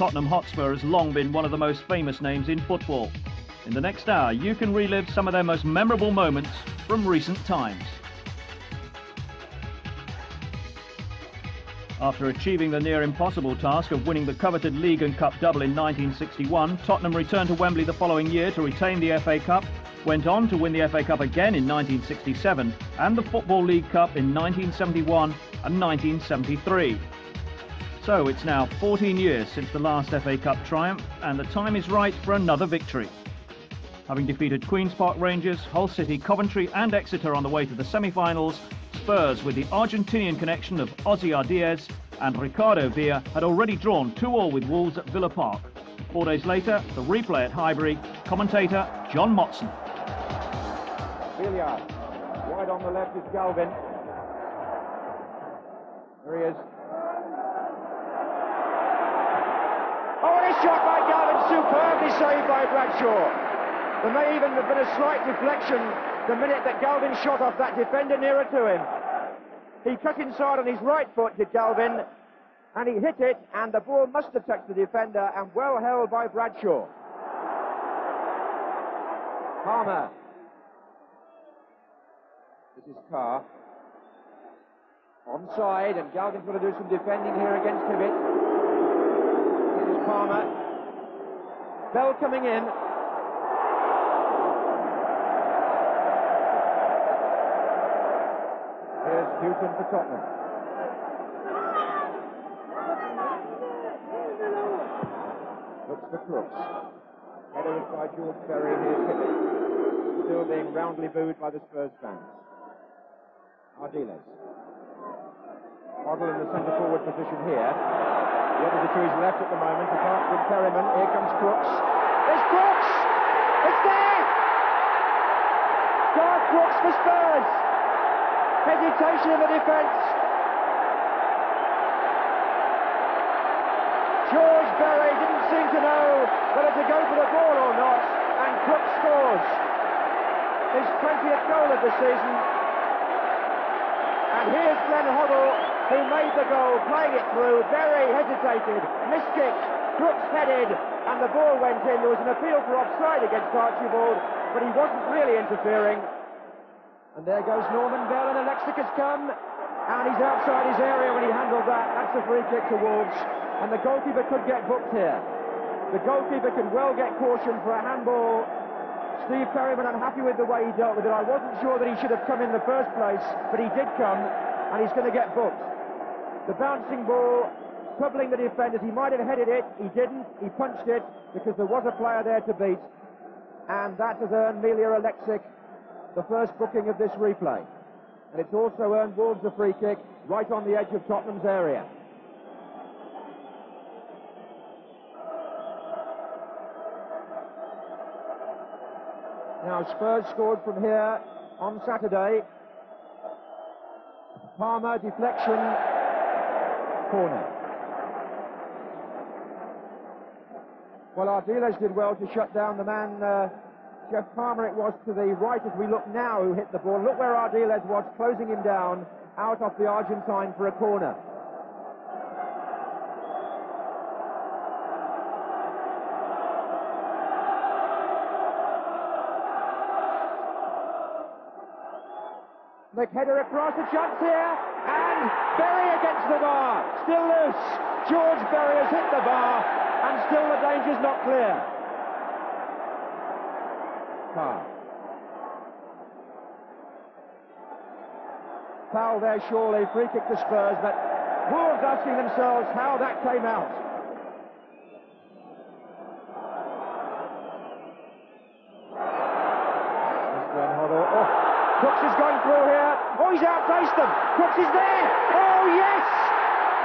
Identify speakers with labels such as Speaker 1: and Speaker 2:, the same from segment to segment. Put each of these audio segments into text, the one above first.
Speaker 1: Tottenham Hotspur has long been one of the most famous names in football. In the next hour, you can relive some of their most memorable moments from recent times. After achieving the near impossible task of winning the coveted League and Cup double in 1961, Tottenham returned to Wembley the following year to retain the FA Cup, went on to win the FA Cup again in 1967 and the Football League Cup in 1971 and 1973. So it's now 14 years since the last FA Cup triumph and the time is right for another victory. Having defeated Queen's Park Rangers, Hull City, Coventry and Exeter on the way to the semi-finals, Spurs with the Argentinian connection of Ossie Ardiles and Ricardo Villa had already drawn 2-all with Wolves at Villa Park. Four days later, the replay at Highbury, commentator John Motson.
Speaker 2: Villa, wide on the left is Galvin. There he is. Oh, a shot by Galvin, superbly saved by Bradshaw. There may even have been a slight deflection the minute that Galvin shot off that defender nearer to him. He cut inside on his right foot, did Galvin, and he hit it, and the ball must have touched the defender, and well held by Bradshaw. Palmer. This is Carr. Onside, and Galvin's going to do some defending here against Hibbett. Palmer. Bell coming in. Here's Hughton for Tottenham. Looks for Crooks. Headed by George Berry. Here's Hibbett. Still being roundly booed by the Spurs fans. Ardiles. Hoddle in the centre forward position here. The others are his left at the moment, apart from Perryman. Here comes Crooks. It's Crooks! It's there! Garth Crooks for Spurs! Hesitation in the defence. George Berry didn't seem to know whether to go for the ball or not, and Crooks scores. His 20th goal of the season. And here's Glenn Hoddle, who made the goal, playing it through. Berry hesitated, miskicked, Crooks headed, and the ball went in. There was an appeal for offside against Archibald, but he wasn't really interfering. And there goes Norman Bell, and Aleksic has come, and he's outside his area when he handled that. That's a free kick to Wolves, and the goalkeeper could get booked here. The goalkeeper could well get cautioned for a handball. Steve Perryman unhappy with the way he dealt with it. I wasn't sure that he should have come in the first place, but he did come, and he's going to get booked. The bouncing ball troubling the defenders. He might have headed it. He didn't. He punched it because there was a player there to beat. And that has earned Milija Aleksic the first booking of this replay. And it's also earned Wolves a free kick right on the edge of Tottenham's area. Now Spurs scored from here on Saturday. Palmer deflection corner. Well, Ardiles did well to shut down the man uh, Geoff Palmer it was to the right as we look now who hit the ball. Look where Ardiles was, closing him down out off the Argentine for a corner. McHeader across the chance here, and Berry against the bar, still loose. George Berry has hit the bar, and still the danger's not clear. Carr. Foul there, surely. Free kick to Spurs, but Wolves asking themselves how that came out. Glenn Hoddle. Oh, Crooks is going through here. Outpaced them. Crooks is there. Oh, yes!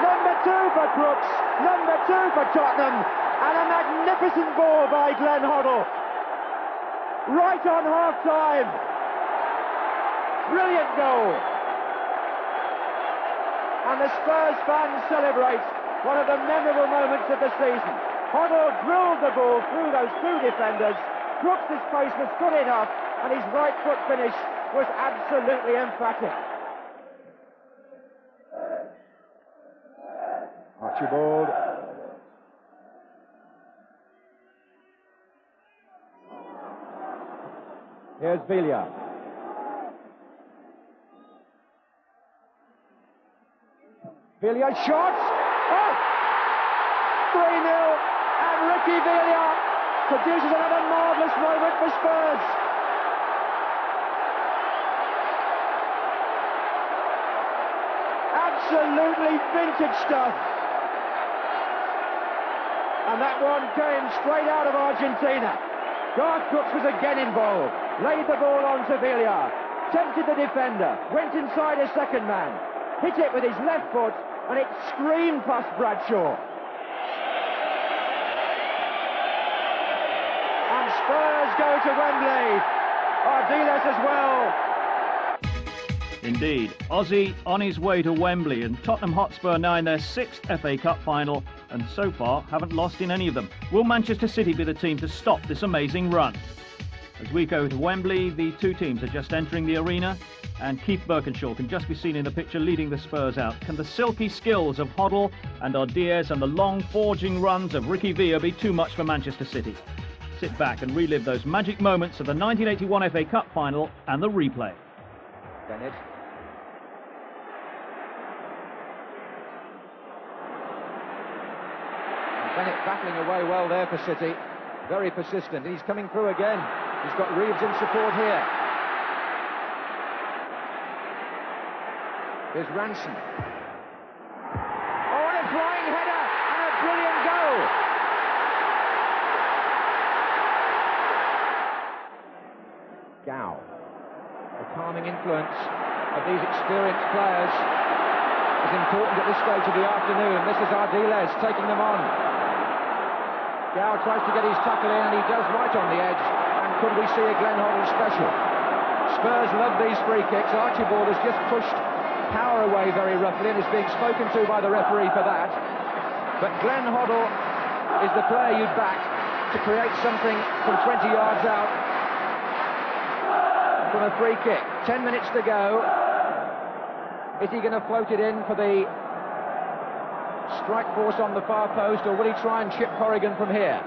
Speaker 2: Number two for Crooks. Number two for Tottenham. And a magnificent ball by Glenn Hoddle right on half time. Brilliant goal. And the Spurs fans celebrate one of the memorable moments of the season. Hoddle drilled the ball through those two defenders. Crooks' pace was good enough, and his right foot finish was absolutely emphatic. Archibald. Here's Villa. Villa shot! Oh! 3 0 and Ricky Villa produces another marvellous moment for Spurs. absolutely vintage stuff. And that one came straight out of Argentina. Garth Crooks was again involved. Laid the ball on Sevilla. Tempted the defender. Went inside a second man. Hit it with his left foot and it screamed past Bradshaw. And Spurs go to Wembley. Ardiles as well.
Speaker 1: Indeed, Ossie on his way to Wembley and Tottenham Hotspur now in their sixth FA Cup final and so far haven't lost in any of them. Will Manchester City be the team to stop this amazing run? As we go to Wembley, the two teams are just entering the arena and Keith Burkinshaw can just be seen in the picture leading the Spurs out. Can the silky skills of Hoddle and Ardiles and the long forging runs of Ricky Villa be too much for Manchester City? Sit back and relive those magic moments of the 1981 FA Cup final and the replay.
Speaker 2: Bennett Battling away well there for City. Very persistent. He's coming through again. He's got Reeves in support here. Here's Ranson. Oh, and a flying header and a brilliant goal. Gow. The calming influence of these experienced players is important at this stage of the afternoon. This is Ardiles taking them on. Gow tries to get his tackle in and he does right on the edge. And could we see a Glenn Hoddle special? Spurs love these free kicks. Archibald has just pushed Power away very roughly and is being spoken to by the referee for that. But Glenn Hoddle is the player you'd back to create something from 20 yards out from a free kick. 10 minutes to go. Is he going to float it in for the strike force on the far post, or will he try and chip Corrigan from here?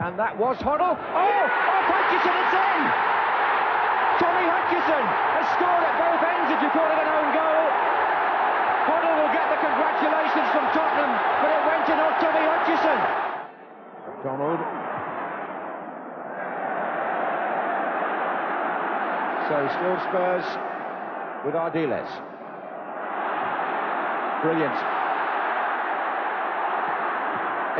Speaker 2: And that was Hoddle. Oh, oh Hutchison, it's in! Tommy Hutchison has scored at both ends, if you call it an own goal. Hoddle will get the congratulations from Tottenham, but it went to not Tommy Hutchison. McDonald So still Spurs with Ardiles. Brilliant.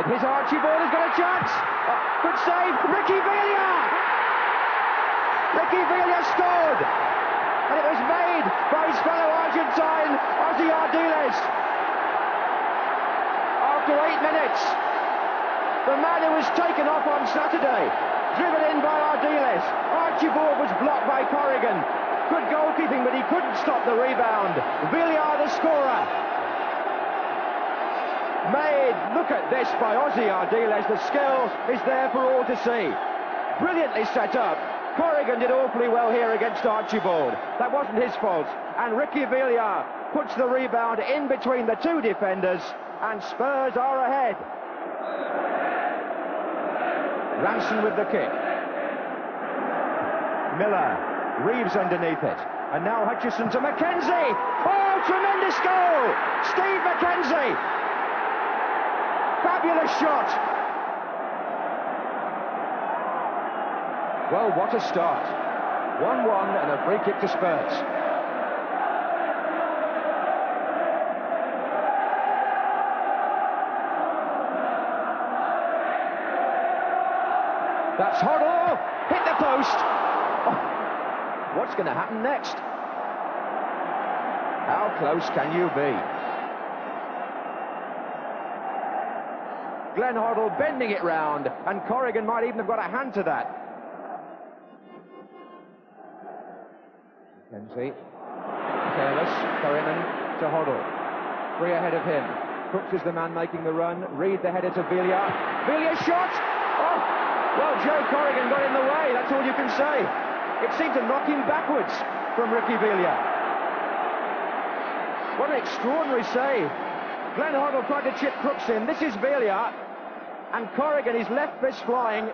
Speaker 2: And his Archibald has got a chance. Oh, good save. Ricky Villa. Ricky Villa scored. And it was made by his fellow Argentine, Ossie Ardiles. After eight minutes, the man who was taken off on Saturday driven in by Ardiles. Archibald was blocked by Corrigan. Good goalkeeping, but he couldn't stop the rebound. Villa, the scorer. Made, look at this by Ossie Ardiles. The skill is there for all to see. Brilliantly set up. Corrigan did awfully well here against Archibald. That wasn't his fault. And Ricky Villa puts the rebound in between the two defenders, and Spurs are ahead. Ranson with the kick. Miller, Reeves underneath it. And now Hutchison to McKenzie. Oh, tremendous goal! Steve McKenzie. Fabulous shot. Well, what a start. 1-1 and a free kick to Spurs. Hoddle! Hit the post! Oh, what's going to happen next? How close can you be? Glenn Hoddle bending it round, and Corrigan might even have got a hand to that. Kenzie, careless, Corrigan to Hoddle. Three ahead of him. Crooks is the man making the run. Reed the header to Villa. Villa shot! Well, Joe Corrigan got in the way, that's all you can say. It seemed to knock him backwards from Ricky Villa. What an extraordinary save. Glenn Hoddle tried to chip Crooks in. This is Villa. And Corrigan, his left fist flying.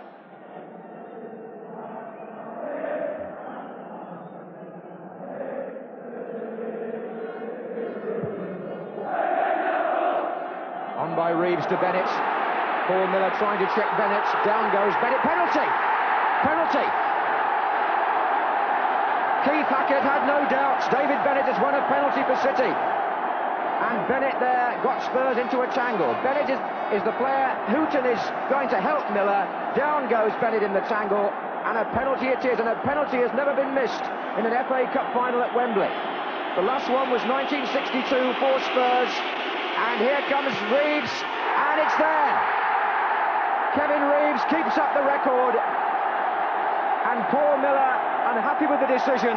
Speaker 2: On by Reeves to Bennett. Paul Miller trying to check Bennett. Down goes Bennett. Penalty! Penalty! Keith Hackett had no doubts. David Bennett has won a penalty for City. And Bennett there got Spurs into a tangle. Bennett is, is the player. Hughton is going to help Miller. Down goes Bennett in the tangle. And a penalty it is. And a penalty has never been missed in an FA Cup final at Wembley. The last one was 1962 for Spurs. And here comes Reeves. And it's there. Kevin Reeves keeps up the record. And Paul Miller unhappy with the decision.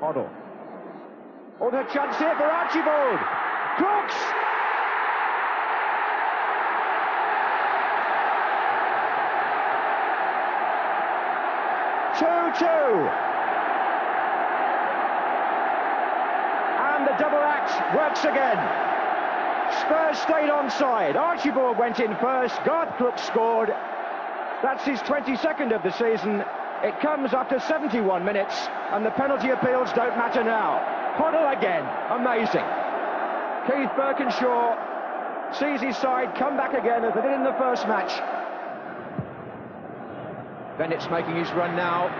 Speaker 2: Hoddle. Oh, the chance here for Archibald. Crooks! Two-two. And the double act works again. Spurs stayed onside. Archibald went in first. Garth Crooks scored. That's his 22nd of the season. It comes after 71 minutes, and the penalty appeals don't matter now. Hoddle again, amazing. Keith Burkinshaw sees his side come back again as they did in the first match. Bennett's making his run now.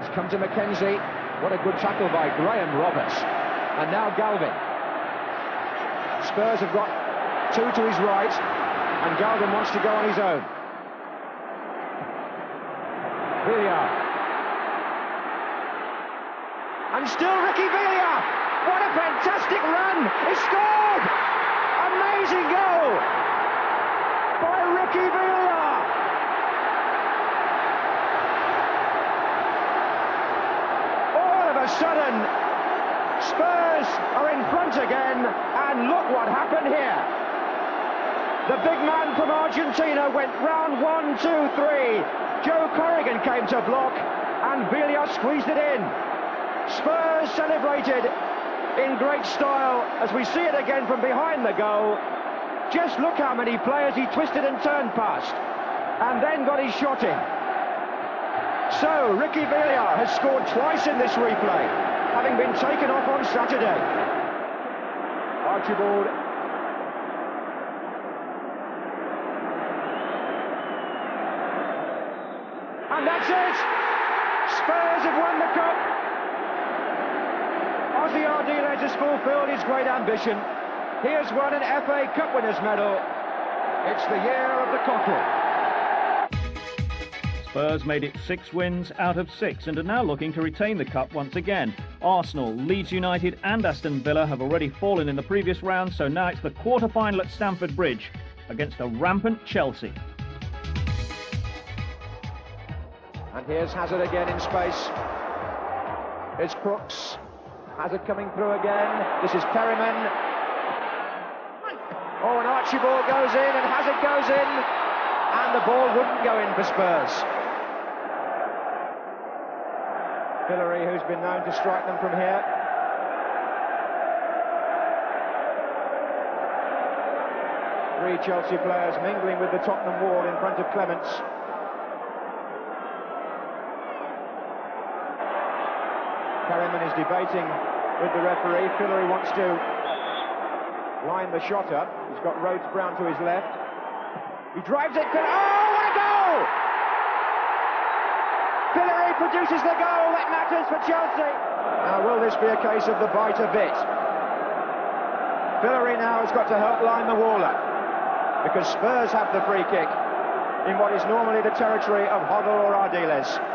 Speaker 2: It's come to McKenzie. What a good tackle by Graham Roberts. And now Galvin. Spurs have got two to his right, and Galvin wants to go on his own. Villa. And still Ricky Villa. What a fantastic run. He scored. Amazing goal by Ricky Villa. All of a sudden, Spurs are in front again. And look what happened here. The big man from Argentina went round one, two, three. Joe Corrigan came to block and Villa squeezed it in. Spurs celebrated in great style as we see it again from behind the goal. Just look how many players he twisted and turned past and then got his shot in. So Ricky Villa has scored twice in this replay, having been taken off on Saturday. Archibald And that's it! Spurs have won the cup. Ossie Ardiles has fulfilled his great ambition. He has won an FA Cup winners' medal. It's the year of the cockerel.
Speaker 1: Spurs made it six wins out of six and are now looking to retain the cup once again. Arsenal, Leeds United, and Aston Villa have already fallen in the previous round, so now it's the quarter final at Stamford Bridge against a rampant Chelsea.
Speaker 2: And here's Hazard again in space. It's Crooks. Hazard coming through again. This is Perryman. Oh, and Archibald goes in, and Hazard goes in, and the ball wouldn't go in for Spurs. Fillery, who's been known to strike them from here. Three Chelsea players mingling with the Tottenham wall in front of Clemence. Perryman is debating with the referee. Fillery wants to line the shot up. He's got Rhodes Brown to his left. He drives it. Oh, what a goal! Produces the goal that matters for Chelsea. Now, will this be a case of the bite a bit? Fillery now has got to help line the wall up because Spurs have the free kick in what is normally the territory of Hoddle or Ardiles.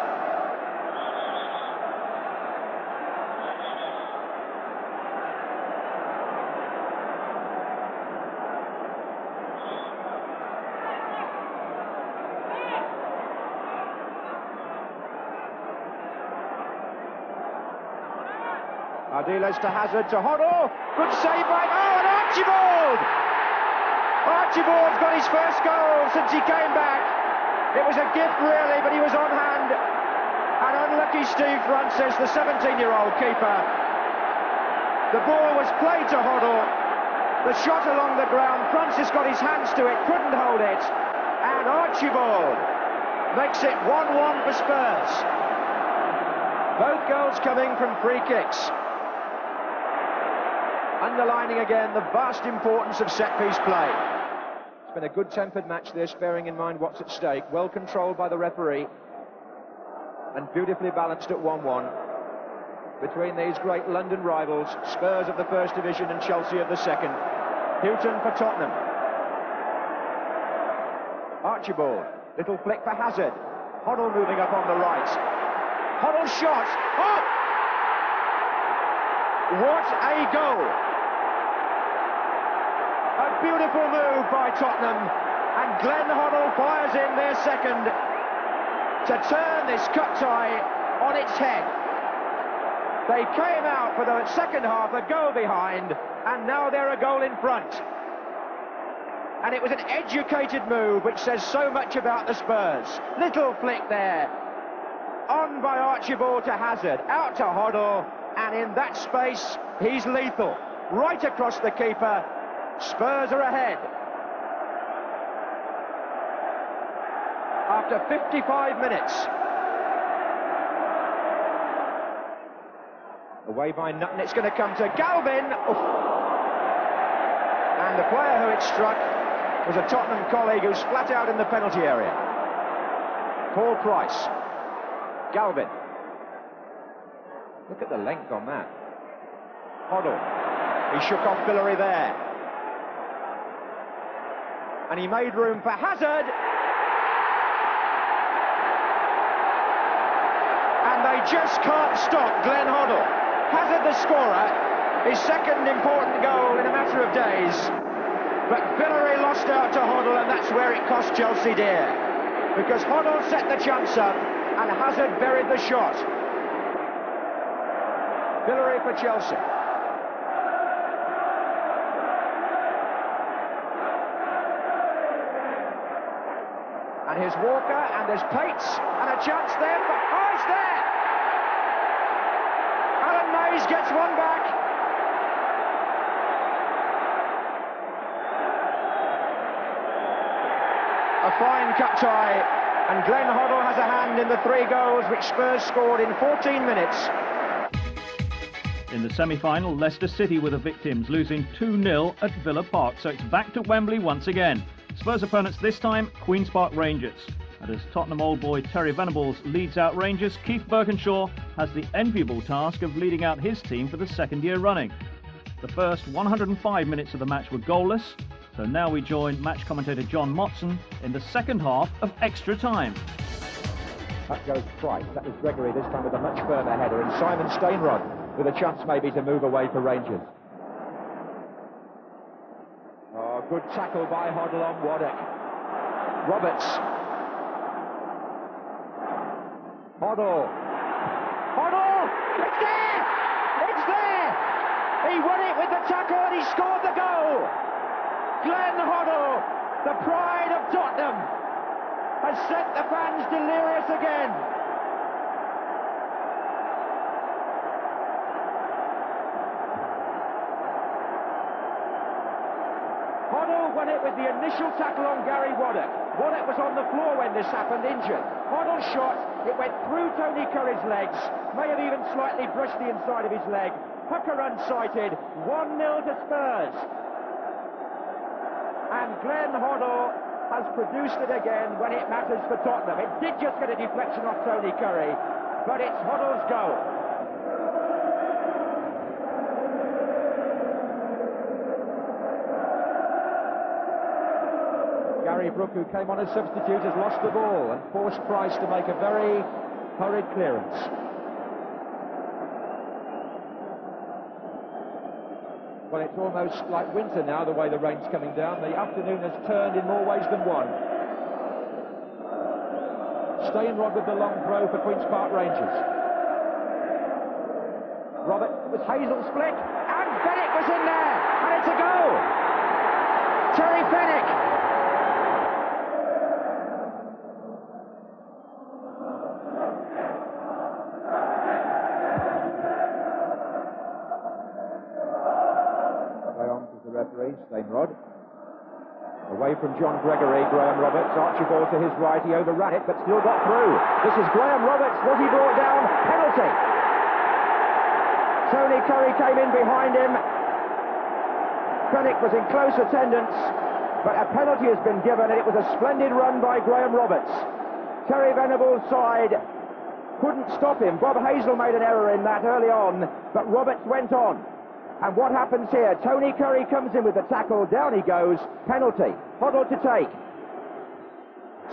Speaker 2: Ardiles to Hazard to Hoddle. Good save by. Oh, and Archibald! Archibald's got his first goal since he came back. It was a gift, really, but he was on hand. And unlucky Steve Francis, the 17 year old keeper, The ball was played to Hoddle. The shot along the ground. Francis got his hands to it, couldn't hold it. And Archibald makes it 1-1 for Spurs. Both goals coming from free kicks. Underlining again the vast importance of set-piece play. It's been a good-tempered match this, bearing in mind what's at stake. Well controlled by the referee and beautifully balanced at 1-1 between these great London rivals, Spurs of the First Division and Chelsea of the Second. Hughton for Tottenham. Archibald, little flick for Hazard. Hoddle moving up on the right. Hoddle shot. Oh! What a goal! Beautiful move by Tottenham, and Glenn Hoddle fires in their second to turn this cut tie on its head. They came out for the second half a goal behind, and now they're a goal in front. And it was an educated move, which says so much about the Spurs. Little flick there. On by Archibald to Hazard, out to Hoddle, and in that space, he's lethal. Right across the keeper. Spurs are ahead. After 55 minutes, Away by Nutton, it's going to come to Galvin. Oof. And the player who it struck was a Tottenham colleague who's flat out in the penalty area. Paul Price. Galvin. Look at the length on that. Hoddle. He shook off Fillery there. And he made room for Hazard. And they just can't stop Glenn Hoddle. Hazard the scorer, his second important goal in a matter of days. But Fillery lost out to Hoddle, and that's where it cost Chelsea dear. Because Hoddle set the chance up, and Hazard buried the shot. Fillery for Chelsea. And here's Walker, and there's Pates, and a chance there for... Oh, it's there! Hayes gets one back. A fine cut tie, and Glenn Hoddle has a hand in the three goals which Spurs scored in 14 minutes.
Speaker 1: In the semi-final, Leicester City were the victims, losing 2-0 at Villa Park, so it's back to Wembley once again. Spurs opponents this time, Queen's Park Rangers. And as Tottenham old boy Terry Venables leads out Rangers, Keith Burkinshaw has the enviable task of leading out his team for the second year running. The first 105 minutes of the match were goalless, so now we join match commentator John Motson in the second half of extra time.
Speaker 2: That goes Price. That was Gregory this time with a much firmer header, and Simon Stainrod with a chance maybe to move away for Rangers. Oh, good tackle by Hoddle on Waddock. Roberts Hoddle. Hoddle! It's there! It's there! He won it with the tackle and he scored the goal! Glenn Hoddle, the pride of Tottenham, has sent the fans delirious again. Hoddle won it with the initial tackle on Gary Waddock. Waddock was on the floor when this happened, injured. Hoddle shot, it went through Tony Currie's legs, may have even slightly brushed the inside of his leg. Hucker unsighted, 1-0 to Spurs. And Glenn Hoddle has produced it again when it matters for Tottenham. It did just get a deflection off Tony Currie, but it's Hoddle's goal. Gary Brook, who came on as substitute, has lost the ball and forced Price to make a very hurried clearance. Well, it's almost like winter now, the way the rain's coming down. The afternoon has turned in more ways than one. Stainrod with the long throw for Queen's Park Rangers. Robert was Hazell's flick, and Fenwick was in there, and it's a goal. Terry Fenwick Gregory, Stainrod. Away from John Gregory, Graham Roberts. Archibald to his right, he overran it, but still got through. This is Graham Roberts. Was he brought down? Penalty. Tony Currie came in behind him. Fenwick was in close attendance, but a penalty has been given, and it was a splendid run by Graham Roberts. Terry Venables' side couldn't stop him. Bob Hazell made an error in that early on, but Roberts went on. And what happens here? Tony Currie comes in with the tackle, down he goes, penalty. Hoddle to take.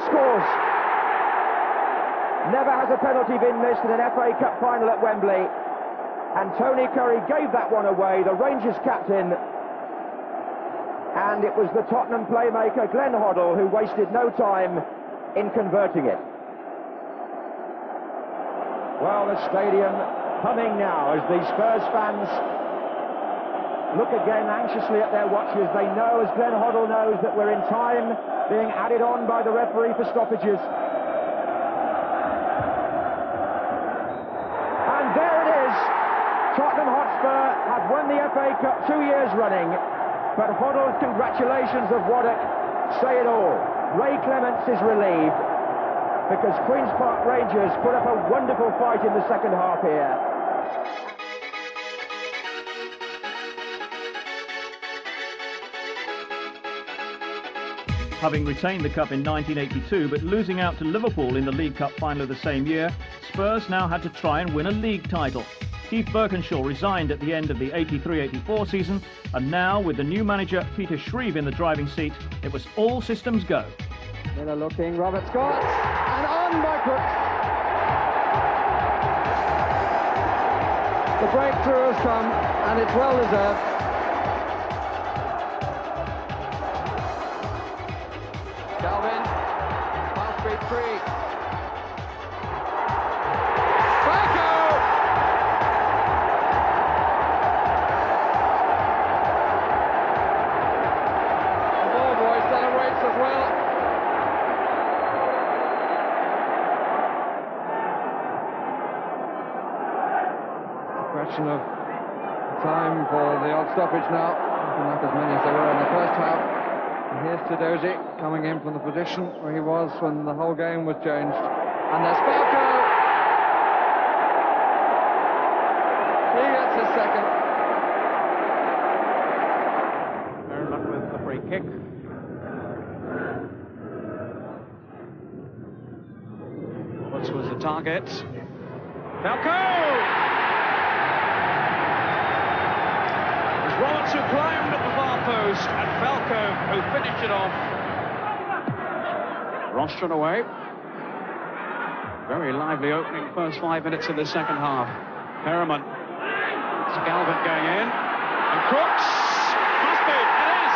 Speaker 2: Scores. Never has a penalty been missed in an FA Cup final at Wembley. And Tony Currie gave that one away, the Rangers captain. And it was the Tottenham playmaker Glenn Hoddle who wasted no time in converting it. Well, the stadium humming now as the Spurs fans look again anxiously at their watches. They know, as Glenn Hoddle knows, that we're in time being added on by the referee for stoppages. And there it is. Tottenham Hotspur have won the FA Cup two years running, but Hoddle's congratulations of Waddock say it all. Ray Clemence is relieved because Queen's Park Rangers put up a wonderful fight in the second half here.
Speaker 1: Having retained the Cup in 1982 but losing out to Liverpool in the League Cup final of the same year, Spurs now had to try and win a league title. Keith Burkinshaw resigned at the end of the 83-84 season, and now with the new manager Peter Shreeve in the driving seat, it was all systems go.
Speaker 3: Miller looking, Robert Scott, and on by Crooks. The breakthrough has come, and it's well deserved. The odd stoppage now. Not as many as there were in the first half. And here's Tedozi coming in from the position where he was when the whole game was changed. And there's Falco. He gets his second.
Speaker 1: Very luck with the free kick.
Speaker 4: Roberts was the target. Falco! It was Roberts who climbed at the far post and Falco who finished it off. Rostron away. Very lively opening first five minutes of the second half. Perryman. It's Galvin going in. And Crooks! Must be. It is!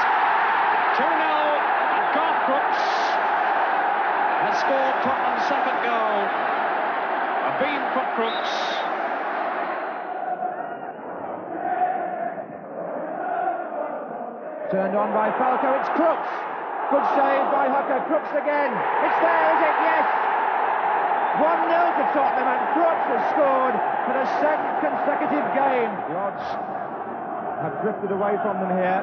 Speaker 4: 2 0 and Garth Crooks has scored Tottenham's second goal. A beam from Crooks.
Speaker 2: Turned on by Falco, it's Crooks. Good save by Hooker. Crooks again. It's there, is it? Yes. 1-0 to Tottenham and Crooks has scored for the second consecutive game. The odds have drifted away from them here.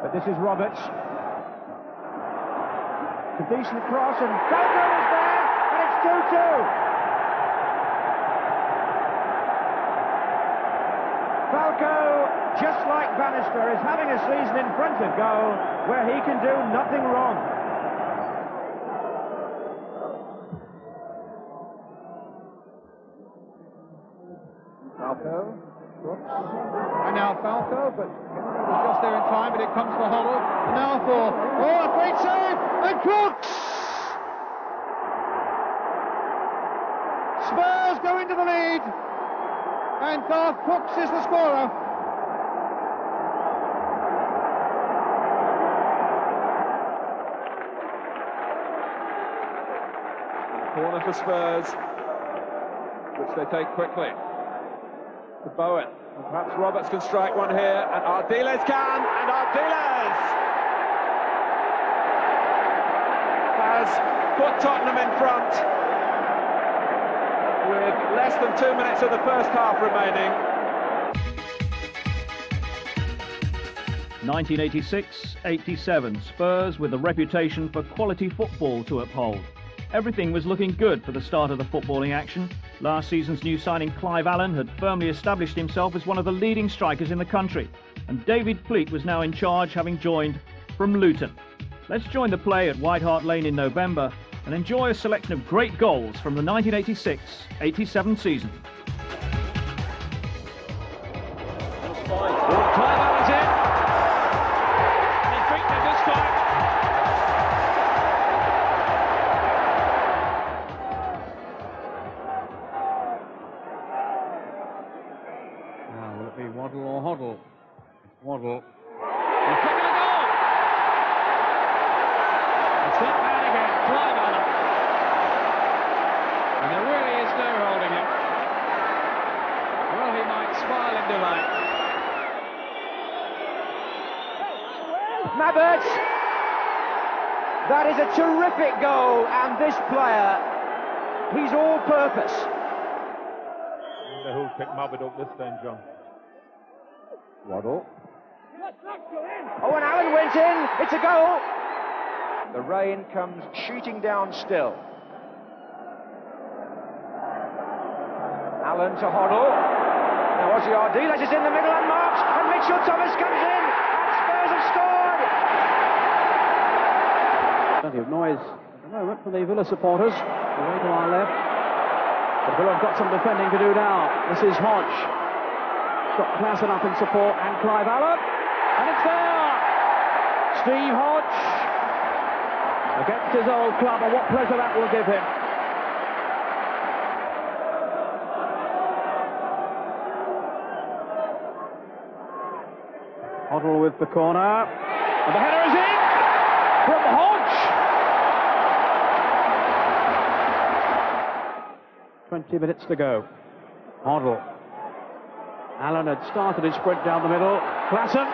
Speaker 2: But this is Roberts. It's a decent cross and Falco is there and it's 2-2. Falco, just like Bannister, is having a season in front of goal where he can do nothing wrong.
Speaker 3: Falco. Brooks. And now Falco, but was just there in time, but it comes for Hoddle. Now for, oh, a great save! And Crooks! Spurs go into the lead. And Garth Crooks is the scorer.
Speaker 5: Corner for Spurs, which they take quickly. To Bowen. And perhaps Roberts can strike one here, and Ardiles can, and Ardiles has put Tottenham in front with less than two minutes of the first half remaining.
Speaker 1: 1986-87, Spurs with a reputation for quality football to uphold. Everything was looking good for the start of the footballing action. Last season's new signing Clive Allen had firmly established himself as one of the leading strikers in the country, and David Pleat was now in charge, having joined from Luton. Let's join the play at White Hart Lane in November and enjoy a selection of great goals from the 1986-87 season.
Speaker 2: Terrific goal, and this player, he's all purpose.
Speaker 6: wonder who'll pick Mabbutt up this time, John.
Speaker 7: Waddle.
Speaker 2: Oh, and Allen went in. It's a goal. The rain comes shooting down still. Allen to Hoddle. Now Ossie Ardiles is in the middle and marks, and Mitchell Thomas comes in, and Spurs have scored.
Speaker 8: Plenty of noise at the moment from the Villa supporters. Away to our left. But Villa have got some defending to do now. This is Hodge. Got class enough in support and Clive Allen. And it's there! Steve Hodge against his old club and what pleasure that will give him. Hoddle with the corner. And the header is in from Hodge. 20 minutes to go. Hoddle. Allen had started his sprint down the middle. Klassen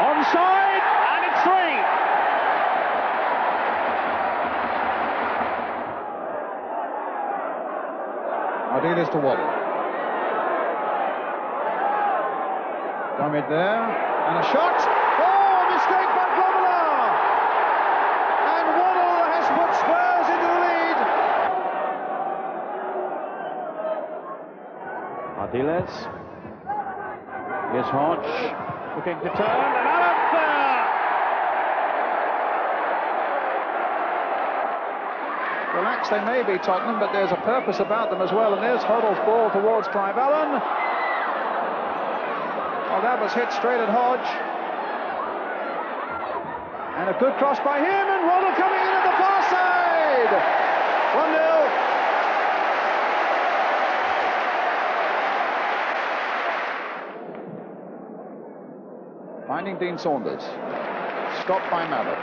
Speaker 8: onside, and it's three.
Speaker 7: Ardiles to Waddle. Dummied there, and a shot. Oh, mistake by Grobbelaar! And Waddle has put Spurs into the lead.
Speaker 8: Ardiles. Here's Hodge looking to turn, and Allen there.
Speaker 7: Relaxed they may be, Tottenham, but there's a purpose about them as well. And there's Hoddle's ball towards Clive Allen. Oh, that was hit straight at Hodge. And a good cross by him, and Waddle coming in at the far side. 1 0. Finding Dean Saunders. Stopped by Mabbutt.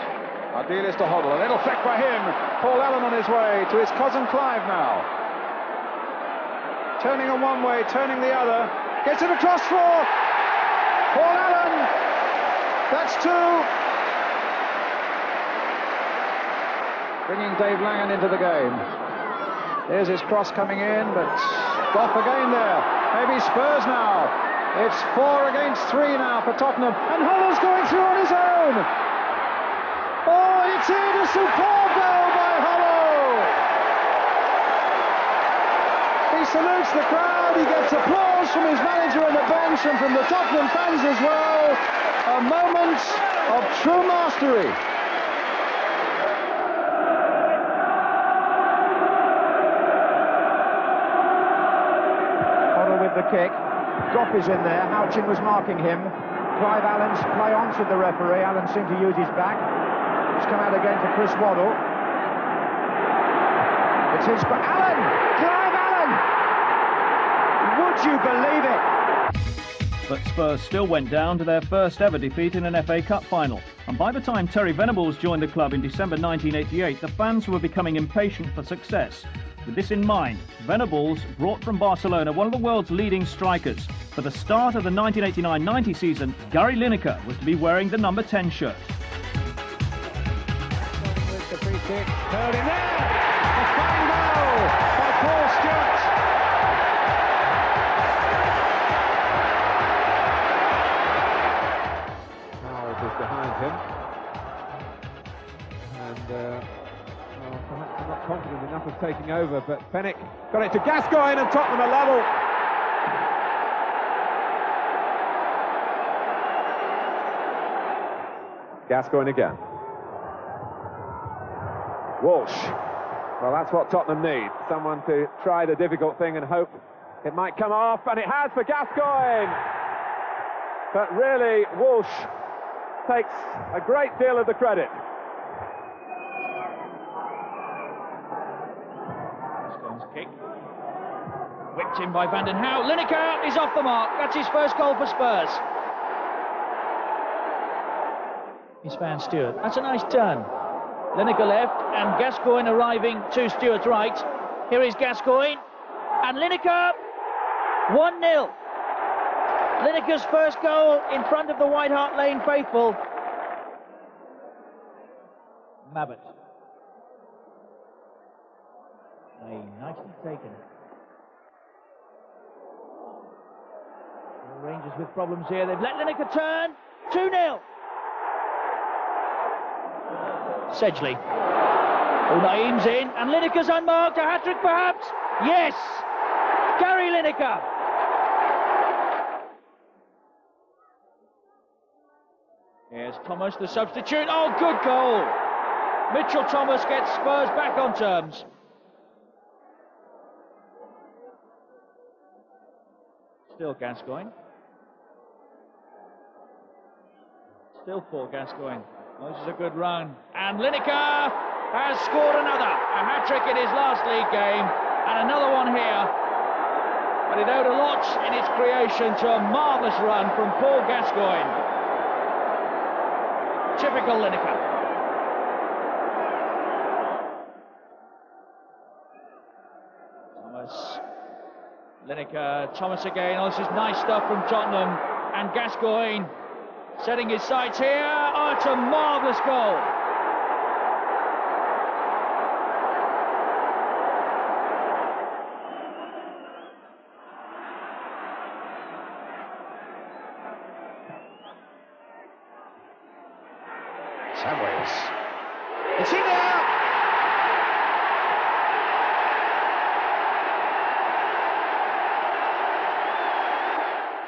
Speaker 7: is to Hoddle. A little flick by him. Paul Allen on his way to his cousin Clive now. Turning on one way, turning the other. Gets it across for Paul Allen. That's two. Bringing Dave Langan into the game. There's his cross coming in, but off again there. Maybe Spurs now. It's four against three now for Tottenham. And Hoddle's going through on his own. Oh, it's in a superb goal by Hoddle. He salutes the crowd. He gets applause from his manager on the bench and from the Tottenham fans as well. A moment of true mastery.
Speaker 2: Hoddle with the kick. Gough is in there. Houchen was marking him. Clive Allen's play on to the referee. Allen seemed to use his back. He's come out again for Chris Waddle. It's his. Allen! Clive Allen! Would you believe it?
Speaker 1: But Spurs still went down to their first ever defeat in an FA Cup final. And by the time Terry Venables joined the club in December 1988, the fans were becoming impatient for success. With this in mind, Venables brought from Barcelona one of the world's leading strikers. For the start of the 1989-90 season, Gary Lineker was to be wearing the number 10 shirt.
Speaker 5: Taking over, but Pennick got it to Gascoigne and Tottenham a level. Gascoigne again. Walsh. Well, that's what Tottenham need. Someone to try the difficult thing and hope it might come off, and it has for Gascoigne. But really, Walsh takes a great deal of the credit.
Speaker 9: Gascoigne's kick. Whipped in by Vanden Hauwe. Lineker is off the mark. That's his first goal for Spurs. He's Van Stewart. That's a nice turn. Lineker left and Gascoigne arriving to Stewart's right. Here is Gascoigne and Lineker 1-0. Lineker's first goal in front of the White Hart Lane faithful. Mabbutt. A nicely taken. Rangers with problems here. They've let Lineker turn. 2-0. Sedgley. Oh, Nayim's in, and Lineker's unmarked. A hat-trick, perhaps? Yes! Gary Lineker. Here's Thomas, the substitute. Oh, good goal! Mitchell Thomas gets Spurs back on terms. Still Gascoigne. Still Paul Gascoigne. This is a good run. And Lineker has scored another. A hat-trick in his last league game. And another one here. But it owed a lot in its creation to a marvellous run from Paul Gascoigne. Typical Lineker. Thomas. Lineker, Thomas again. Oh, this is nice stuff from Tottenham. And Gascoigne setting his sights here. Oh, it's a marvellous goal.
Speaker 3: Samways.
Speaker 5: It's in there!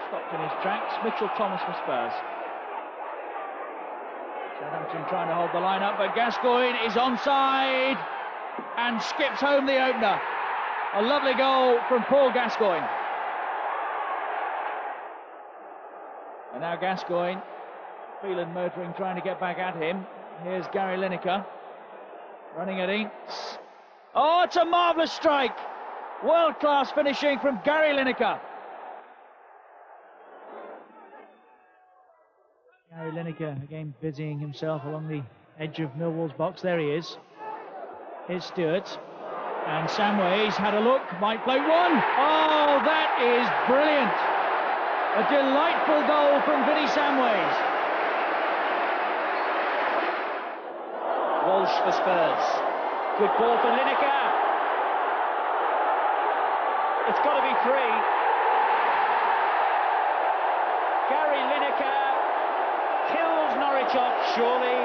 Speaker 9: Stopped in his tracks. Mitchell Thomas for Spurs. Southampton trying to hold the line up, but Gascoigne is onside and skips home the opener. A lovely goal from Paul Gascoigne. And now Gascoigne, Phelan motoring, trying to get back at him. Here's Gary Lineker, running at Ince. Oh, it's a marvellous strike! World-class finishing from Gary Lineker. Gary Lineker again busying himself along the edge of Millwall's box. There he is. Here's Stewart. And Samways had a look, might play one. Oh, that is brilliant. A delightful goal from Vinny Samways. Walsh for Spurs. Good ball for Lineker. It's got to be three. Gary Lineker surely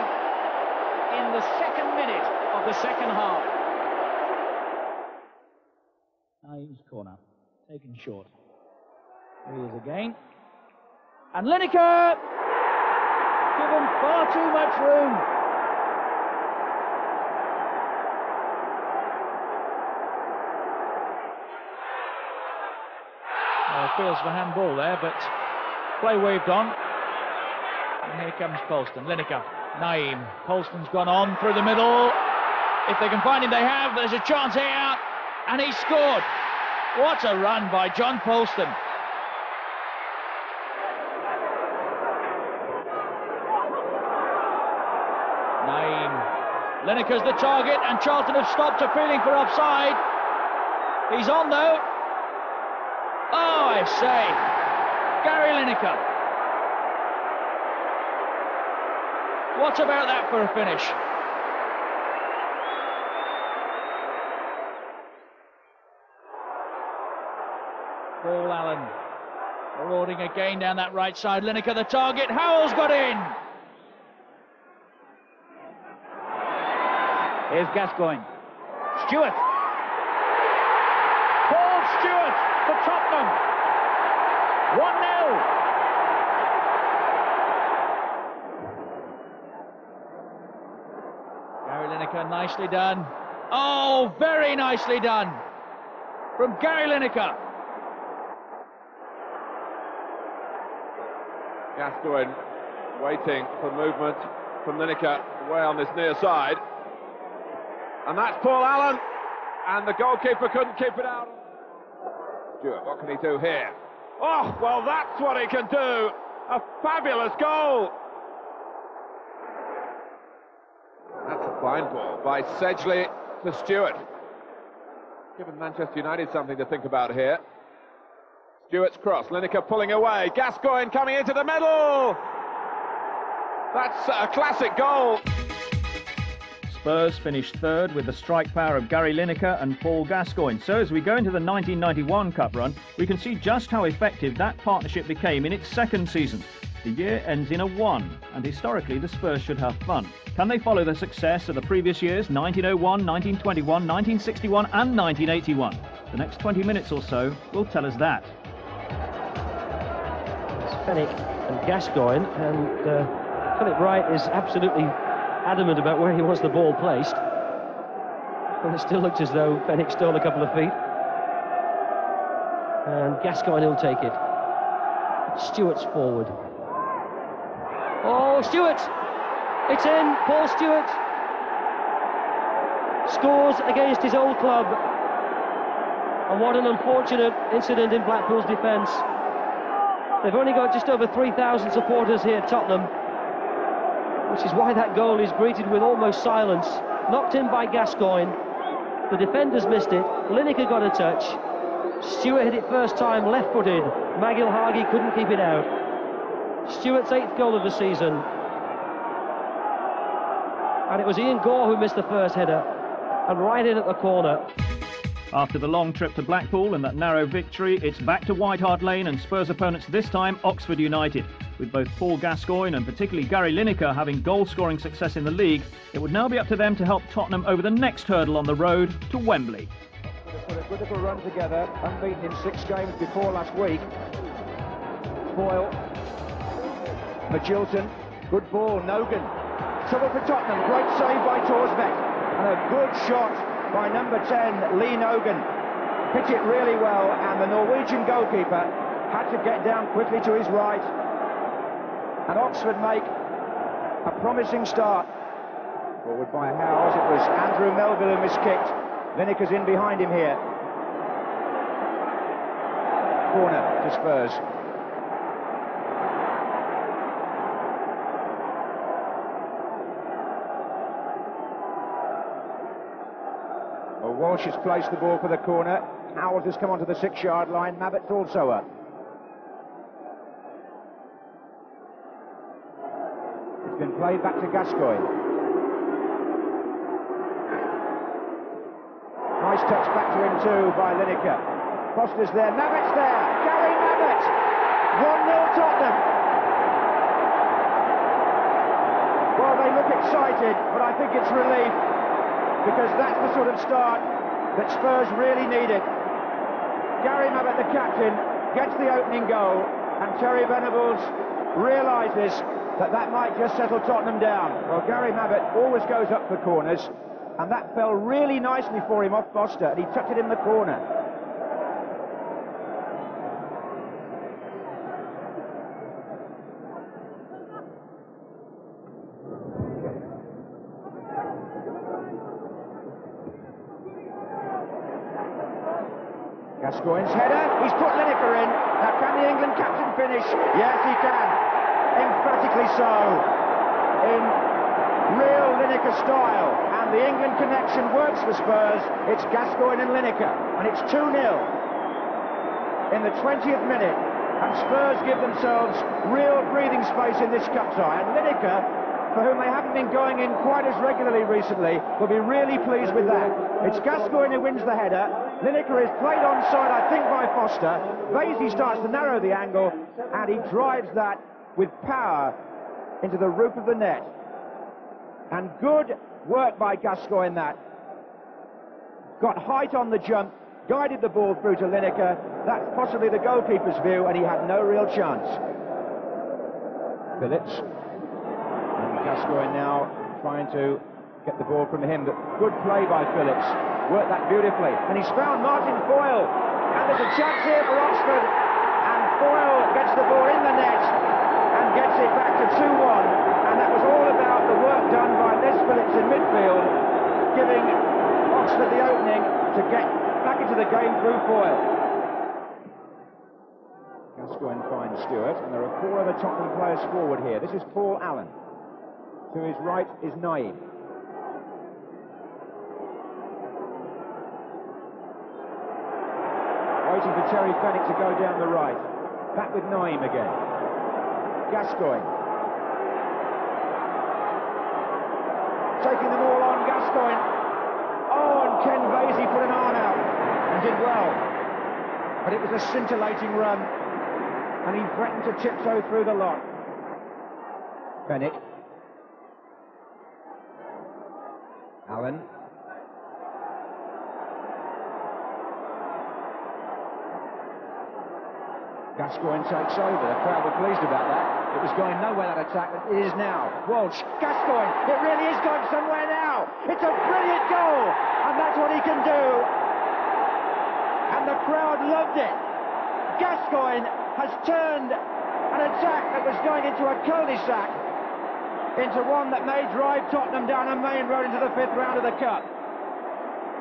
Speaker 9: in the second minute of the second half. Nayim's corner, taken short. Here he is again. And Lineker given far too much room. Feels for handball there, but play waved on. And here comes Polston. Lineker, Nayim. Polston's gone on through the middle. If they can find him, they have. There's a chance here. And he scored. What a run by John Polston. Nayim. Lineker's the target, and Charlton have stopped appealing for offside. He's on though. Oh, I say. Gary Lineker. What about that for a finish? Paul Allen marauding again down that right side. Lineker the target. Howell's got in. Here's Gascoigne. Stewart.
Speaker 1: Paul Stewart for Tottenham. 1 0.
Speaker 8: Lineker, nicely done. Oh, very nicely done from Gary Lineker.
Speaker 5: Gascoigne waiting for movement from Lineker way on this near side. And that's Paul Allen. And the goalkeeper couldn't keep it out. Stewart, what can he do here? Oh, well, that's what he can do. A fabulous goal. That's a fine ball by Sedgley to Stewart. Given Manchester United something to think about here. Stewart's cross, Lineker pulling away, Gascoigne coming into the middle! That's a classic goal.
Speaker 1: Spurs finished third with the strike power of Gary Lineker and Paul Gascoigne. So as we go into the 1991 Cup run, we can see just how effective that partnership became in its second season. The year ends in a 1, and historically the Spurs should have fun. Can they follow the success of the previous years, 1901, 1921, 1961 and 1981? The next 20 minutes or so will tell us that.
Speaker 10: It's Fenwick and Gascoigne, and uh, Philip Wright is absolutely adamant about where he wants the ball placed. And it still looks as though Fenwick stole a couple of feet. And Gascoigne will take it. Stewart's forward. Oh, Stewart! It's in. Paul Stewart scores against his old club. And what an unfortunate incident in Blackpool's defence. They've only got just over 3,000 supporters here at Tottenham, which is why that goal is greeted with almost silence. Knocked in by Gascoigne. The defenders missed it. Lineker got a touch. Stewart hit it first time left-footed. McIlhargey couldn't keep it out. Stewart's eighth goal of the season. And it was Ian Gore who missed the first header and right in at the corner.
Speaker 1: After the long trip to Blackpool and that narrow victory, it's back to White Hart Lane and Spurs opponents this time Oxford United. With both Paul Gascoigne and particularly Gary Lineker having goal-scoring success in the league, it would now be up to them to help Tottenham over the next hurdle on the road to Wembley.
Speaker 2: Put a little run together, unbeaten in six games before last week. Boyle Magilton, good ball, Nogan. Trouble for Tottenham, great save by Thorstvedt. And a good shot by number 10, Lee Nogan. Pitch it really well, and the Norwegian goalkeeper had to get down quickly to his right. And Oxford make a promising start. Forward by Howells, it was Andrew Melville who miskicked. Lineker's in behind him here. Corner to Spurs. Walsh has placed the ball for the corner. Howells has come onto the six-yard line. Mabbutt's also up. It's been played back to Gascoigne. Nice touch back to him too by Lineker. Foster's there, Mabbutt's there, Gary Mabbutt! 1-0 Tottenham. Well, they look excited, but I think it's relief because that's the sort of start that Spurs really needed. Gary Mabbutt, the captain, gets the opening goal, and Terry Venables realises that that might just settle Tottenham down. Well, Gary Mabbutt always goes up for corners, and that fell really nicely for him off Foster, and he tucked it in the corner. Gascoigne's header, he's put Lineker in. Now can the England captain finish? Yes, he can. Emphatically so. In real Lineker style. And the England connection works for Spurs. It's Gascoigne and Lineker. And it's 2-0 in the 20th minute. And Spurs give themselves real breathing space in this cup tie. And Lineker, for whom they haven't been going in quite as regularly recently, will be really pleased with that. It's Gascoigne who wins the header. Lineker is played onside, I think, by Foster. Veysey starts to narrow the angle, and he drives that with power into the roof of the net. And good work by Gascoigne that. Got height on the jump, guided the ball through to Lineker. That's possibly the goalkeeper's view, and he had no real chance. Phillips. And Gascoigne now trying to get the ball from him. But good play by Phillips. Worked that beautifully. And he's found Martin Foyle. And there's a chance here for Oxford. And Foyle gets the ball in the net and gets it back to 2-1. And that was all about the work done by Les Phillips in midfield, giving Oxford the opening to get back into the game through Foyle. Gascoigne finds Stewart, and there are four other Tottenham players forward here. This is Paul Allen. To his right is Nayim. Waiting for Terry Fenwick to go down the right. Back with Nayim again. Gascoigne. Taking them all on, Gascoigne. Oh, and Ken Veysey put an arm out and did well. But it was a scintillating run, and he threatened to tiptoe through the lot. Bennett. Allen. Gascoigne takes over. The crowd were pleased about that. It was going nowhere, that attack, but it is now. Walsh, Gascoigne, it really is going somewhere now. It's a brilliant goal, and that's what he can do. And the crowd loved it. Gascoigne has turned an attack that was going into a cul-de-sac into one that may drive Tottenham down a main road into the fifth round of the Cup.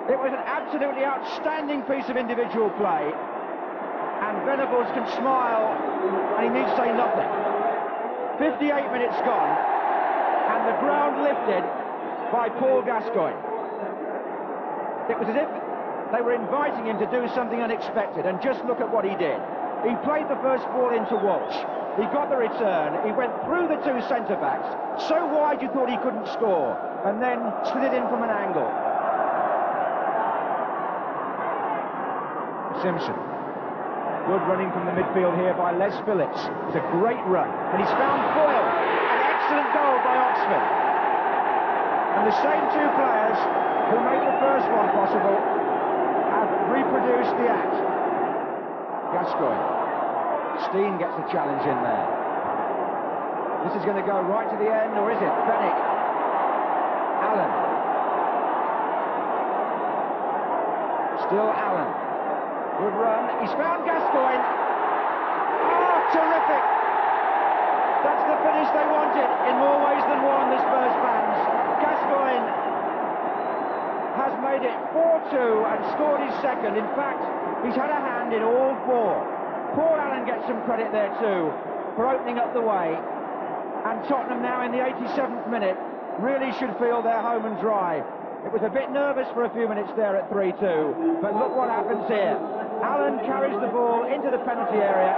Speaker 2: It was an absolutely outstanding piece of individual play Venables can smile and he needs to say nothing. 58 minutes gone and the ground lifted by Paul Gascoigne. It was as if they were inviting him to do something unexpected and just look at what he did. He played the first ball into Walsh. He got the return. He went through the two centre-backs, so wide you thought he couldn't score, and then slid it in from an angle. Simpson. Good running from the midfield here by Les Phillips. It's a great run. And he's found Foyle. An excellent goal by Oxford. And the same two players who made the first one possible have reproduced the act. Gascoigne. Steen gets the challenge in there. This is going to go right to the end, or is it? Fenwick. Allen. Still Allen. Good run. He's found Gascoigne. Oh, terrific. That's the finish they wanted in more ways than one, the Spurs fans. Gascoigne has made it 4-2 and scored his second. In fact, he's had a hand in all four. Paul Allen gets some credit there too for opening up the way. And Tottenham now in the 87th minute really should feel they're home and dry. It was a bit nervous for a few minutes there at 3-2, but look what happens here. Allen carries the ball into the penalty area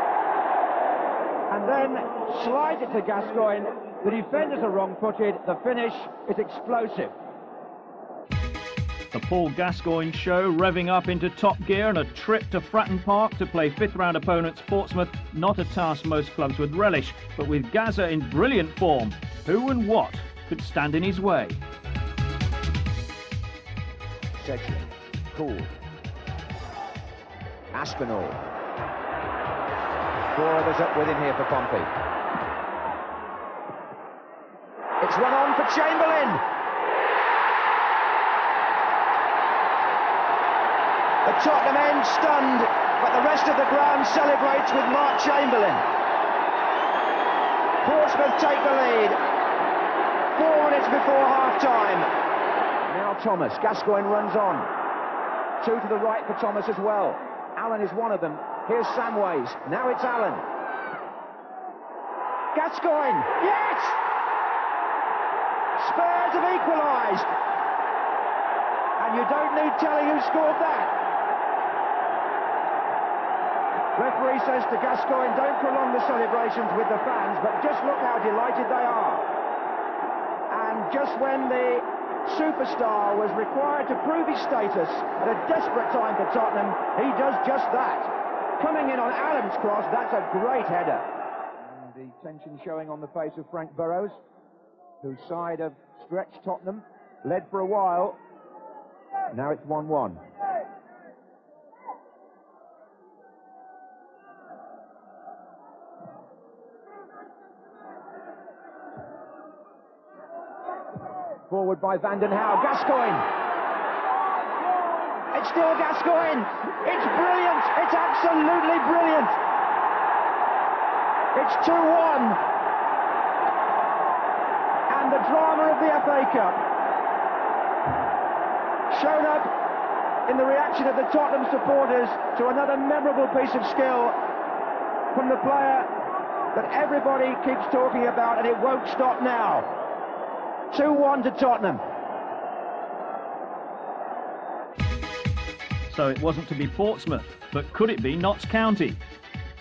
Speaker 2: and then slides it to Gascoigne. The defenders are wrong-footed. The finish is explosive.
Speaker 1: The Paul Gascoigne show revving up into top gear and a trip to Fratton Park to play fifth round opponents Portsmouth. Not a task most clubs would relish, but with Gazza in brilliant form, who and what could stand in his way?
Speaker 2: Sedgwick, Cool. Aspinall. Four others up with him here for Pompey. It's run on for Chamberlain. The Tottenham end stunned, but the rest of the ground celebrates with Mark Chamberlain. Portsmouth take the lead. Four minutes before half-time. Now Thomas. Gascoigne runs on. Two to the right for Thomas as well. Allen is one of them. Here's Samways. Now it's Allen. Gascoigne. Yes! Spurs have equalised. And you don't need telling who scored that. Referee says to Gascoigne, don't prolong the celebrations with the fans, but just look how delighted they are. And just when the superstar was required to prove his status at a desperate time for Tottenham, he does just that. Coming in on Allen's cross, that's a great header. And the tension showing on the face of Frank Burrows, whose side have stretched Tottenham, led for a while. Now it's 1-1. Forward by Vanden Hauwe. Gascoigne. It's still Gascoigne. It's brilliant. It's absolutely brilliant. It's 2 1. And the drama of the FA Cup shown up in the reaction of the Tottenham supporters to another memorable piece of skill from the player that everybody keeps talking about, and it won't stop now. 2 1 to Tottenham.
Speaker 1: So it wasn't to be Portsmouth, but could it be Notts County?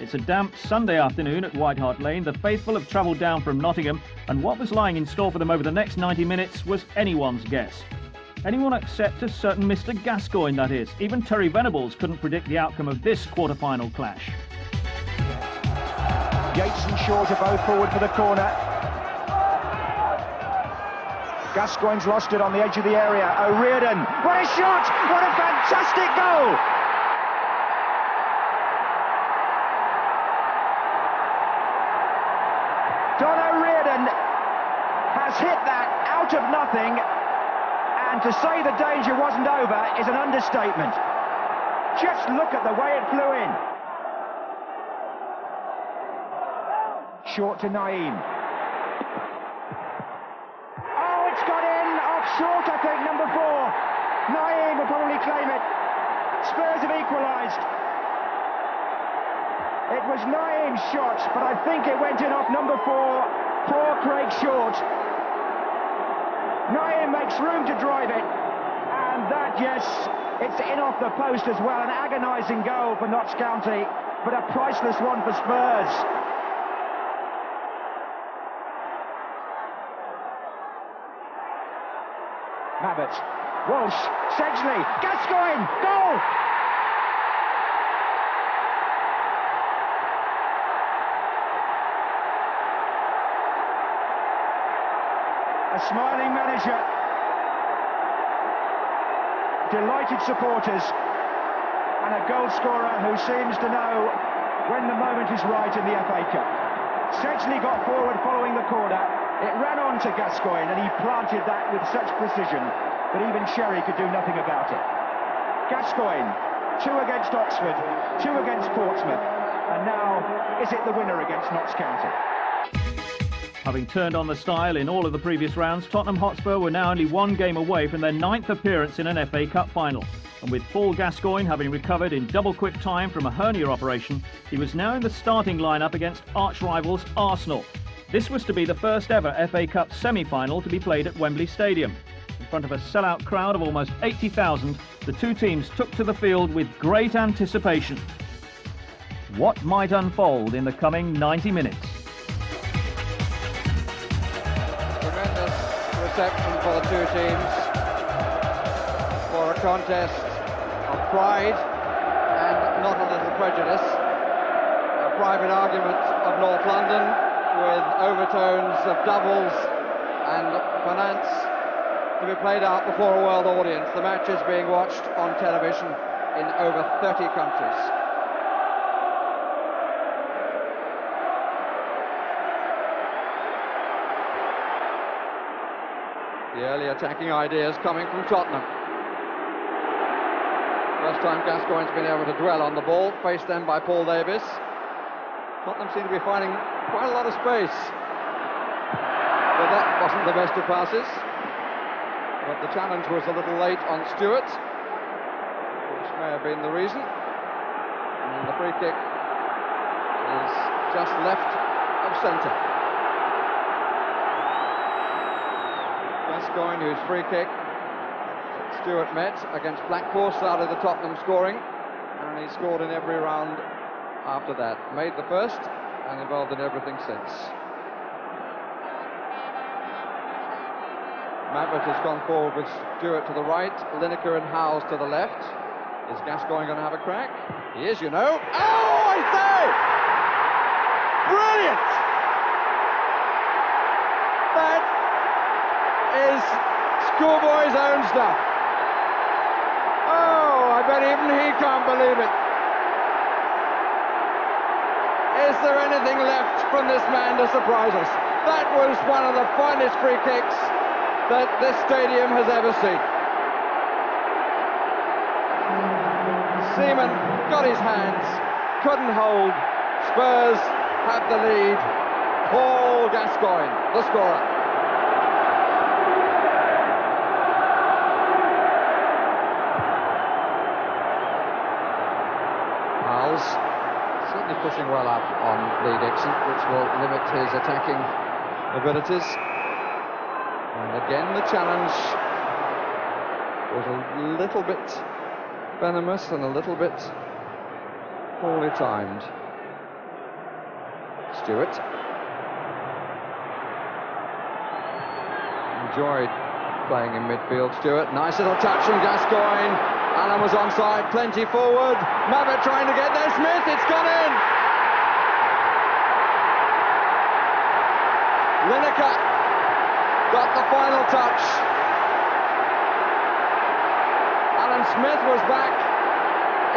Speaker 1: It's a damp Sunday afternoon at White Hart Lane. The faithful have travelled down from Nottingham, and what was lying in store for them over the next 90 minutes was anyone's guess. Anyone except a certain Mr. Gascoigne, that is. Even Terry Venables couldn't predict the outcome of this quarter-final clash.
Speaker 2: Yates and Shaw are both forward for the corner. Gascoigne's lost it on the edge of the area. O'Riordan, what a shot! What a fantastic goal! Don O'Riordan has hit that out of nothing, and to say the danger wasn't over is an understatement. Just look at the way it flew in. Short to Nayim. Equalised. It was Nayim's shot, but I think it went in off number four. Poor Craig Short. Nayim makes room to drive it. And that, yes, it's in off the post as well. An agonising goal for Notts County, but a priceless one for Spurs. Mabbutt, Walsh, Sedgley, Gascoigne, goal! Smiling manager, delighted supporters, and a goal scorer who seems to know when the moment is right in the FA Cup. Sedgley got forward following the corner. It ran on to Gascoigne and he planted that with such precision that even Cherry could do nothing about it. Gascoigne, two against Oxford, two against Portsmouth, and now is it the winner against Notts County?
Speaker 1: Having turned on the style in all of the previous rounds, Tottenham Hotspur were now only one game away from their ninth appearance in an FA Cup final. And with Paul Gascoigne having recovered in double quick time from a hernia operation, he was now in the starting lineup against arch rivals Arsenal. This was to be the first ever FA Cup semi-final to be played at Wembley Stadium. In front of a sellout crowd of almost 80,000, the two teams took to the field with great anticipation. What might unfold in the coming 90 minutes?
Speaker 3: For the two teams for a contest of pride and not a little prejudice. A private argument of North London with overtones of doubles and finance to be played out before a world audience. The match is being watched on television in over 30 countries. The early attacking ideas coming from Tottenham. First time Gascoigne's been able to dwell on the ball, faced then by Paul Davis. Tottenham seem to be finding quite a lot of space. But that wasn't the best of passes. But the challenge was a little late on Stewart, which may have been the reason. And the free kick is just left of centre. Gascoigne, whose free kick Stewart met against Blackpool, started the Tottenham scoring, and he scored in every round after that. Made the first and involved in everything since. Mabbutt has gone forward with Stewart to the right, Lineker and Howells to the left. Is Gascoigne going to have a crack? He is, you know. Oh, I say! Brilliant! That is schoolboy's own stuff. Oh, I bet even he can't believe it. Is there anything left from this man to surprise us? That was one of the finest free kicks that this stadium has ever seen. Seaman got his hands, couldn't hold. Spurs have the lead. Paul Gascoigne, the scorer. Pushing well up on Lee Dixon, which will limit his attacking abilities. And again, the challenge was a little bit venomous and a little bit poorly timed. Stewart enjoyed playing in midfield. Stewart, nice little touch from Gascoigne. Allen was onside, plenty forward. Mabbutt trying to get there. Smith, it's gone in. Lineker got the final touch. Alan Smith was back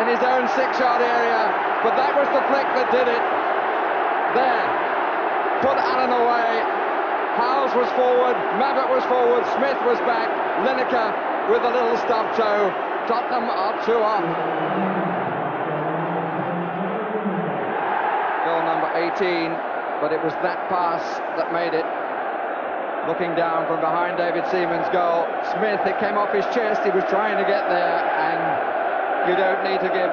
Speaker 3: in his own six-yard area, but that was the flick that did it. There, put Allen away. Howells was forward, Mabbutt was forward, Smith was back, Lineker with a little stub toe. Tottenham are two up. Goal number 18, but it was that pass that made it. Looking down from behind David Seaman's goal, Smith, it came off his chest, he was trying to get there, and you don't need to give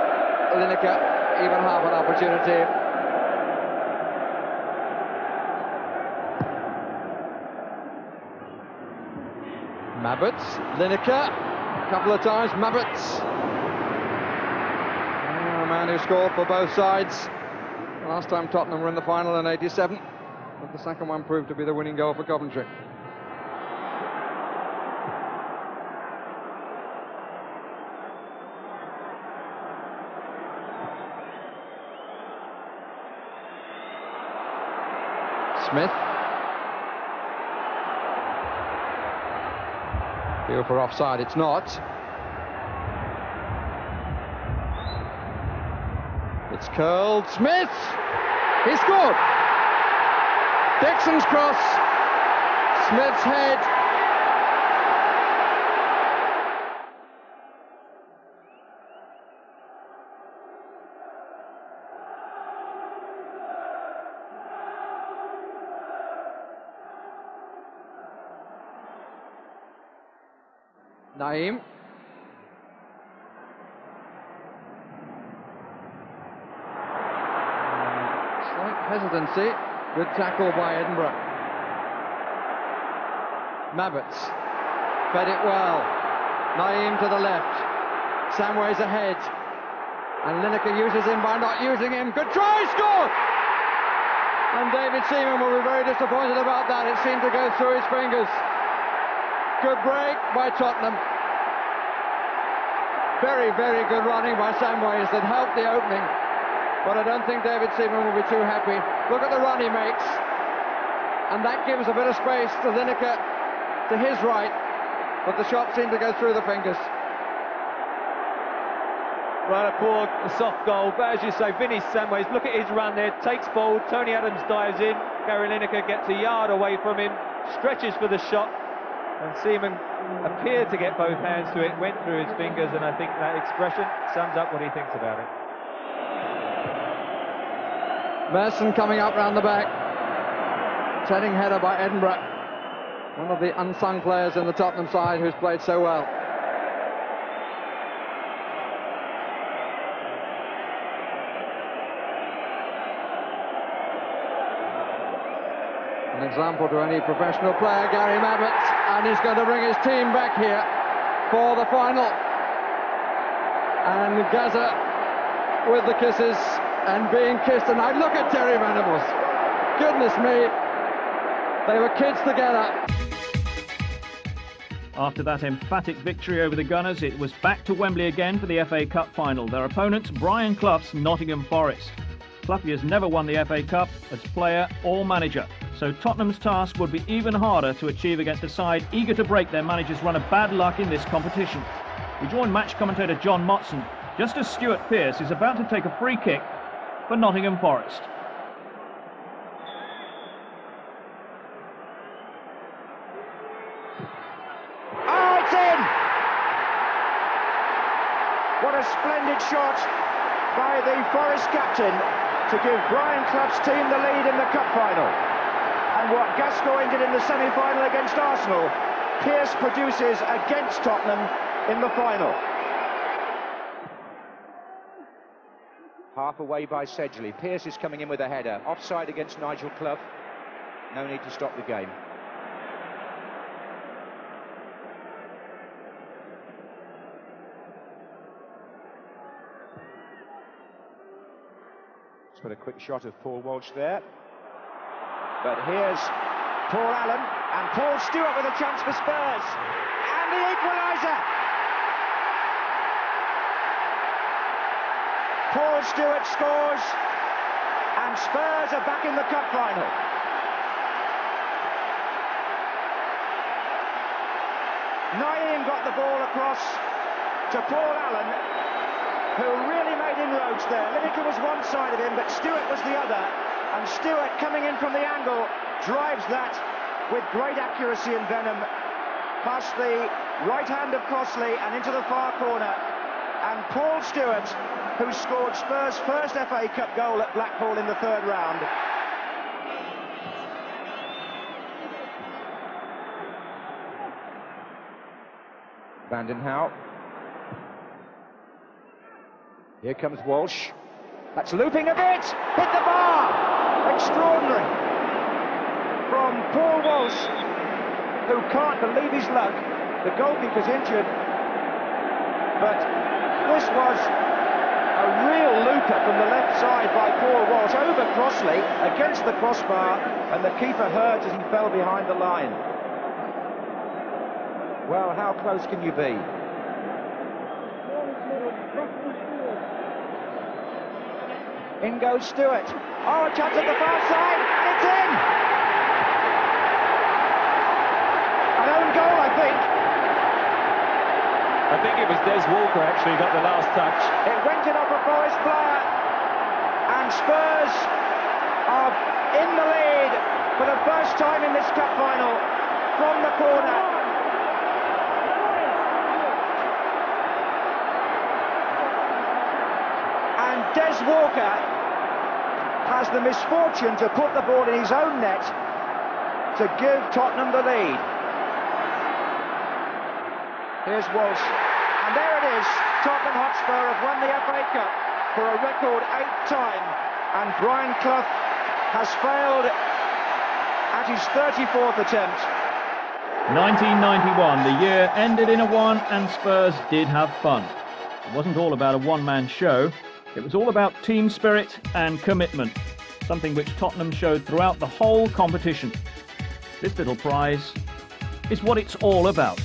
Speaker 3: Lineker even half an opportunity. Mabbutt, Lineker, a couple of times, Mabbutt. Oh, a man who scored for both sides. Last time Tottenham were in the final in 87, but the second one proved to be the winning goal for Coventry. Smith. Feel for offside, it's not. It's curled. Smith! He scored! Dixon's cross. Smith's head. Nayim. Slight hesitancy. Good tackle by Edinburgh. Mabbutt fed it well. Nayim to the left. Samways ahead. And Lineker uses him by not using him. Good try, score! And David Seaman will be very disappointed about that. It seemed to go through his fingers. Good break by Tottenham. Very, very good running by Samways that helped the opening. But I don't think David Seaman will be too happy. Look at the run he makes. And that gives a bit of space to Lineker to his right. But the shot seemed to go through the fingers.
Speaker 6: Well, a poor soft goal, but as you say, Vinny Samways, look at his run there, takes ball, Tony Adams dives in, Gary Lineker gets a yard away from him, stretches for the shot, and Seaman appeared to get both hands to it, went through his fingers, and I think that expression sums up what he thinks about it.
Speaker 3: Merson coming up round the back. Setting header by Edinburgh. One of the unsung players in the Tottenham side who's played so well. An example to any professional player, Gary Mabbutt, and he's going to bring his team back here for the final. And Gazza with the kisses and being kissed. And I look at Terry Venables. Goodness me, they were kids together.
Speaker 1: After that emphatic victory over the Gunners, it was back to Wembley again for the FA Cup final. Their opponents, Brian Clough's Nottingham Forest. Clough has never won the FA Cup as player or manager, so Tottenham's task would be even harder to achieve against a side eager to break their manager's run of bad luck in this competition. We join match commentator John Motson just as Stuart Pearce is about to take a free kick for Nottingham Forest. Oh, it's in!
Speaker 11: What a splendid shot by the Forest captain to give Brian Clough's team the lead in the cup final. And what Gascoigne did in the semi-final against Arsenal, Pearce produces against Tottenham in the final.
Speaker 2: Half away by Sedgley. Pearce is coming in with a header. Offside against Nigel Clough. No need to stop the game. Let's put a quick shot of Paul Walsh there. But here's Paul Allen and Paul Stewart with a chance for Spurs. And the equaliser! Paul Stewart scores and Spurs are back in the cup final. Nayim got the ball across to Paul Allen, who really made inroads there. Lineker was one side of him, but Stewart was the other. And Stewart, coming in from the angle, drives that with great accuracy and venom past the right hand of Crossley and into the far corner. And Paul Stewart, who scored Spurs' first FA Cup goal at Blackpool in the third round, Vanden Hauwe. Here comes Walsh. That's looping a bit. Hit the bar. Extraordinary. From Paul Walsh, who can't believe his luck. The goalkeeper's injured. But this was real looper from the left side by Paul Walsh over Crossley against the crossbar, and the keeper hurt as he fell behind the line. Well, how close can you be? In goes Stewart. Oh, a chance at the far side, it's in! An own goal, I think.
Speaker 6: I think it was Des Walker actually got the last touch.
Speaker 11: It went in off a Forest player, and Spurs are in the lead for the first time in this cup final from the corner. And Des Walker has the misfortune to put the ball in his own net to give Tottenham the lead. Here's Walsh. And there it is. Tottenham Hotspur have won the FA Cup for a record eighth time. And Brian Clough has failed at his 34th attempt.
Speaker 1: 1991, the year ended in a one, and Spurs did have fun. It wasn't all about a one man show, it was all about team spirit and commitment, something which Tottenham showed throughout the whole competition. This little prize is what it's all about.